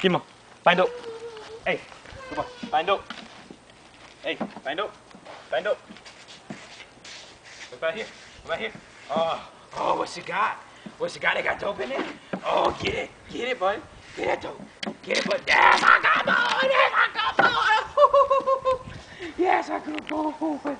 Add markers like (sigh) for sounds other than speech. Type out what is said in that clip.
Give him. Bind up. Hey, come on. Bind up. Hey, bind up. Bind up. Look right here. Look right here. Oh, oh, what's he got? What's he got? He got dope in it? Oh, get it. Get it, bud. Get that dope. Get it, bud. Yes, I got more. Yes, I got more. (laughs) Yes, I got more.